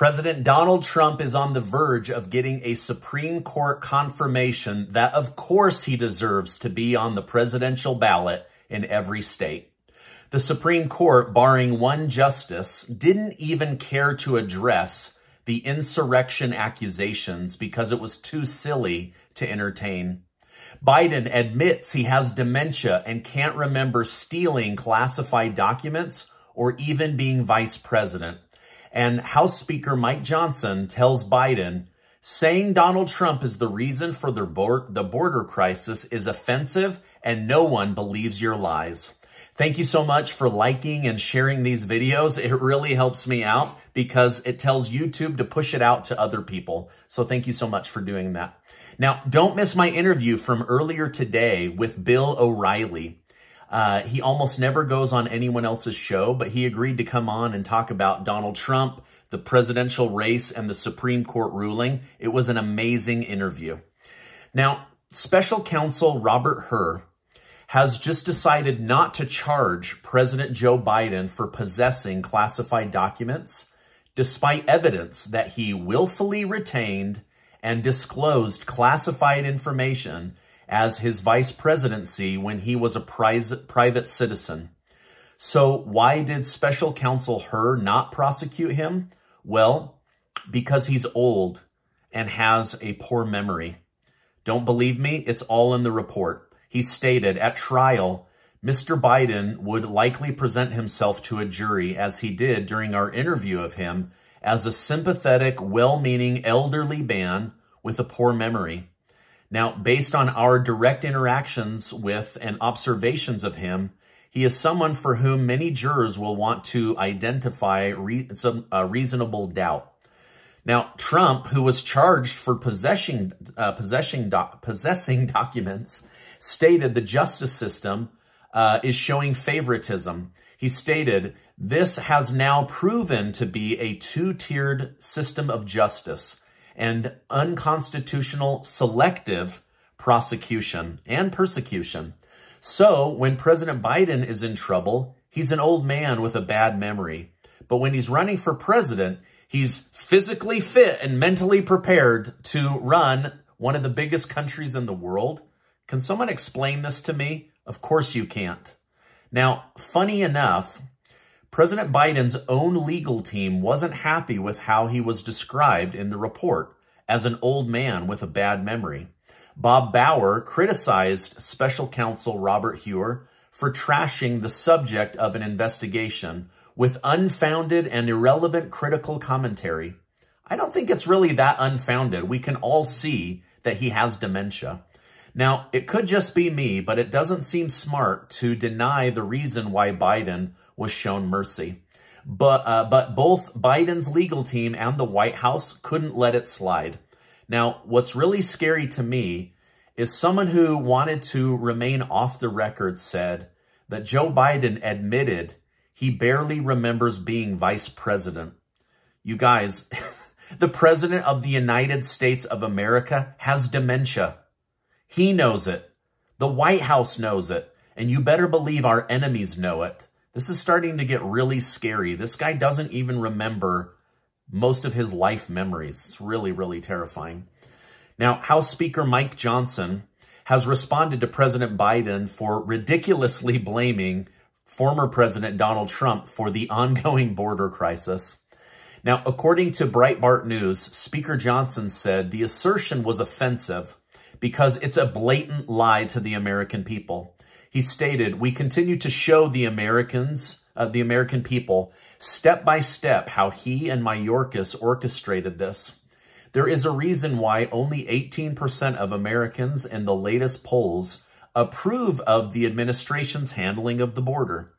President Donald Trump is on the verge of getting a Supreme Court confirmation that, of course, he deserves to be on the presidential ballot in every state. The Supreme Court, barring one justice, didn't even care to address the insurrection accusations because it was too silly to entertain. Biden admits he has dementia and can't remember stealing classified documents or even being vice president. And House Speaker Mike Johnson tells Biden, saying Donald Trump is the reason for the, border crisis is offensive and no one believes your lies. Thank you so much for liking and sharing these videos. It really helps me out because it tells YouTube to push it out to other people. So thank you so much for doing that. Now, don't miss my interview from earlier today with Bill O'Reilly. Uh, he almost never goes on anyone else's show, but he agreed to come on and talk about Donald Trump, the presidential race, and the Supreme Court ruling. It was an amazing interview. Now, special counsel Robert Hur has just decided not to charge President Joe Biden for possessing classified documents, despite evidence that he willfully retained and disclosed classified information as his vice presidency when he was a private citizen. So why did special counsel Hur not prosecute him? Well, because he's old and has a poor memory. Don't believe me? It's all in the report. He stated at trial, Mr. Biden would likely present himself to a jury, as he did during our interview of him, as a sympathetic, well-meaning elderly man with a poor memory. Now, based on our direct interactions with and observations of him, he is someone for whom many jurors will want to identify re some reasonable doubt. Now, Trump, who was charged for possessing, uh, possessing, doc possessing documents, stated the justice system uh, is showing favoritism. He stated, this has now proven to be a two-tiered system of justice and unconstitutional selective prosecution and persecution. So when President Biden is in trouble, he's an old man with a bad memory. But when he's running for president, he's physically fit and mentally prepared to run one of the biggest countries in the world. Can someone explain this to me? Of course you can't. Now, funny enough, President Biden's own legal team wasn't happy with how he was described in the report as an old man with a bad memory. Bob Bauer criticized special counsel Robert Hur for trashing the subject of an investigation with unfounded and irrelevant critical commentary. I don't think it's really that unfounded. We can all see that he has dementia. Now, it could just be me, but it doesn't seem smart to deny the reason why Biden was shown mercy. But, uh, but both Biden's legal team and the White House couldn't let it slide. Now, what's really scary to me is someone who wanted to remain off the record said that Joe Biden admitted he barely remembers being vice president. You guys, the president of the United States of America has dementia. He knows it. The White House knows it. And you better believe our enemies know it. This is starting to get really scary. This guy doesn't even remember most of his life memories. It's really, really terrifying. Now, House Speaker Mike Johnson has responded to President Biden for ridiculously blaming former President Donald Trump for the ongoing border crisis. Now, according to Breitbart News, Speaker Johnson said the assertion was offensive because it's a blatant lie to the American people. He stated, we continue to show the Americans, uh, the American people, step by step how he and Mayorkas orchestrated this. There is a reason why only 18% of Americans in the latest polls approve of the administration's handling of the border.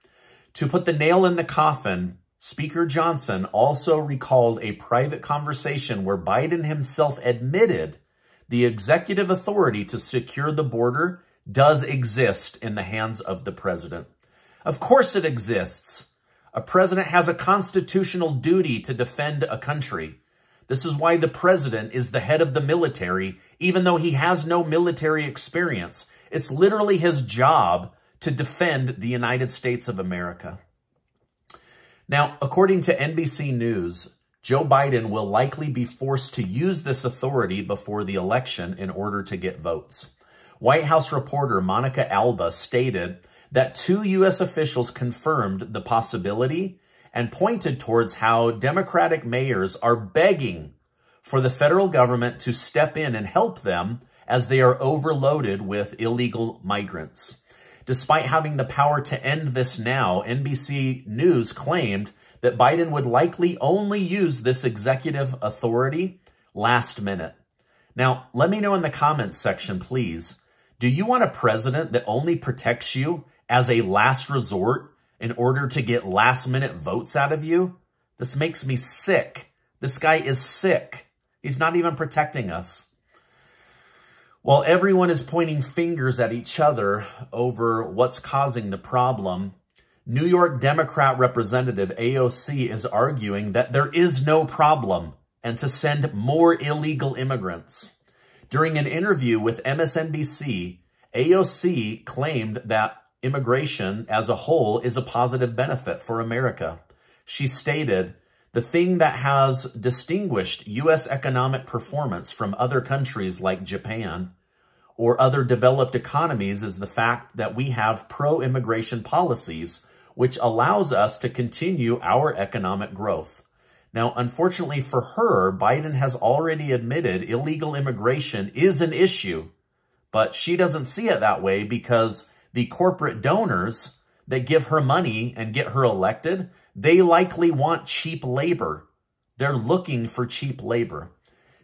To put the nail in the coffin, Speaker Johnson also recalled a private conversation where Biden himself admitted the executive authority to secure the border does exist in the hands of the president. Of course it exists. A president has a constitutional duty to defend a country. This is why the president is the head of the military, even though he has no military experience. It's literally his job to defend the United States of America. Now, according to NBC News, Joe Biden will likely be forced to use this authority before the election in order to get votes. White House reporter Monica Alba stated that two U.S. officials confirmed the possibility and pointed towards how Democratic mayors are begging for the federal government to step in and help them as they are overloaded with illegal migrants. Despite having the power to end this now, NBC News claimed that Biden would likely only use this executive authority last minute. Now, let me know in the comments section, please. Do you want a president that only protects you as a last resort in order to get last minute votes out of you? This makes me sick. This guy is sick. He's not even protecting us. While everyone is pointing fingers at each other over what's causing the problem, New York Democrat Representative AOC is arguing that there is no problem and to send more illegal immigrants. During an interview with MSNBC, AOC claimed that immigration as a whole is a positive benefit for America. She stated, the thing that has distinguished U.S. economic performance from other countries like Japan or other developed economies is the fact that we have pro-immigration policies which allows us to continue our economic growth. Now, unfortunately for her, Biden has already admitted illegal immigration is an issue, but she doesn't see it that way because the corporate donors that give her money and get her elected, they likely want cheap labor. They're looking for cheap labor.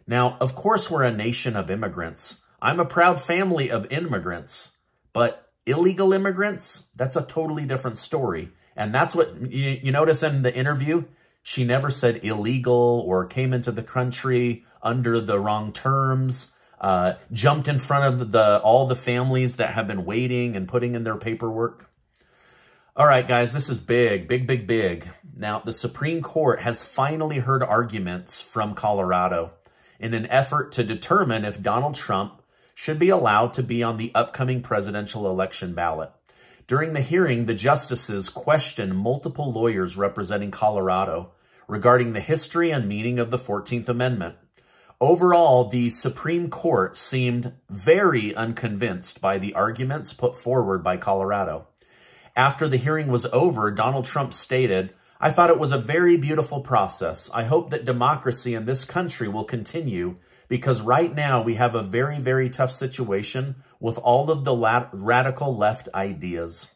Now, of course, we're a nation of immigrants. I'm a proud family of immigrants, but Illegal immigrants, that's a totally different story. And that's what you, you notice in the interview. She never said illegal or came into the country under the wrong terms, uh, jumped in front of the all the families that have been waiting and putting in their paperwork. All right, guys, this is big, big, big, big. Now, the Supreme Court has finally heard arguments from Colorado in an effort to determine if Donald Trump should be allowed to be on the upcoming presidential election ballot. During the hearing, the justices questioned multiple lawyers representing Colorado regarding the history and meaning of the 14th Amendment. Overall, the Supreme Court seemed very unconvinced by the arguments put forward by Colorado. After the hearing was over, Donald Trump stated, I thought it was a very beautiful process. I hope that democracy in this country will continue because right now we have a very, very tough situation with all of the radical left ideas.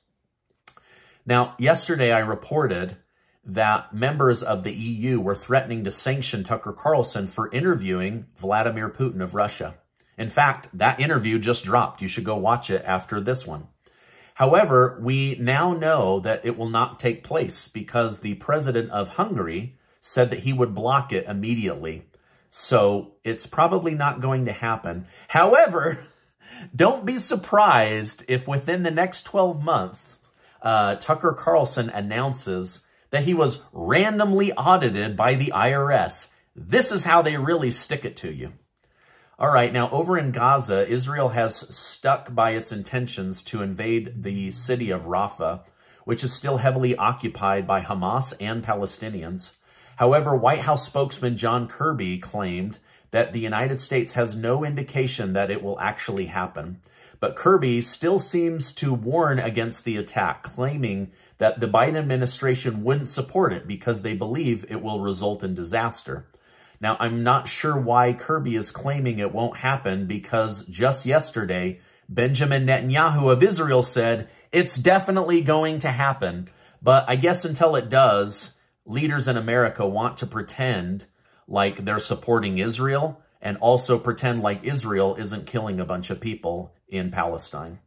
Now, yesterday I reported that members of the EU were threatening to sanction Tucker Carlson for interviewing Vladimir Putin of Russia. In fact, that interview just dropped. You should go watch it after this one. However, we now know that it will not take place because the president of Hungary said that he would block it immediately. So it's probably not going to happen. However, don't be surprised if within the next 12 months, uh, Tucker Carlson announces that he was randomly audited by the IRS. This is how they really stick it to you. All right, now over in Gaza, Israel has stuck by its intentions to invade the city of Rafah, which is still heavily occupied by Hamas and Palestinians. However, White House spokesman John Kirby claimed that the United States has no indication that it will actually happen. But Kirby still seems to warn against the attack, claiming that the Biden administration wouldn't support it because they believe it will result in disaster. Now, I'm not sure why Kirby is claiming it won't happen because just yesterday, Benjamin Netanyahu of Israel said it's definitely going to happen. But I guess until it does, leaders in America want to pretend like they're supporting Israel and also pretend like Israel isn't killing a bunch of people in Palestine.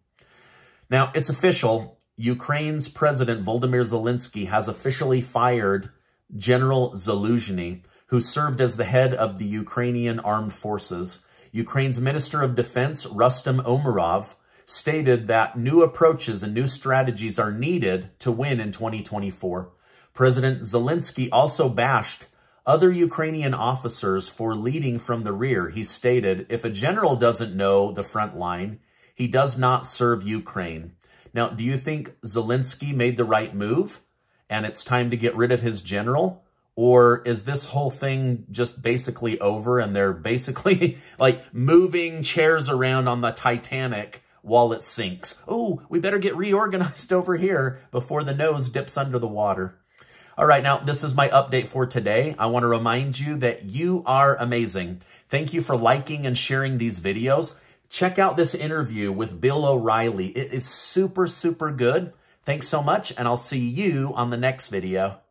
Now, it's official. Ukraine's President Volodymyr Zelensky has officially fired General Zaluzhny, who served as the head of the Ukrainian armed forces. Ukraine's Minister of Defense, Rustem Umerov, stated that new approaches and new strategies are needed to win in 2024. President Zelensky also bashed other Ukrainian officers for leading from the rear. He stated, if a general doesn't know the front line, he does not serve Ukraine. Now, do you think Zelensky made the right move and it's time to get rid of his general? Or is this whole thing just basically over and they're basically like moving chairs around on the Titanic while it sinks? Oh, we better get reorganized over here before the nose dips under the water. All right, now this is my update for today. I want to remind you that you are amazing. Thank you for liking and sharing these videos. Check out this interview with Bill O'Reilly. It is super, super good. Thanks so much, and I'll see you on the next video.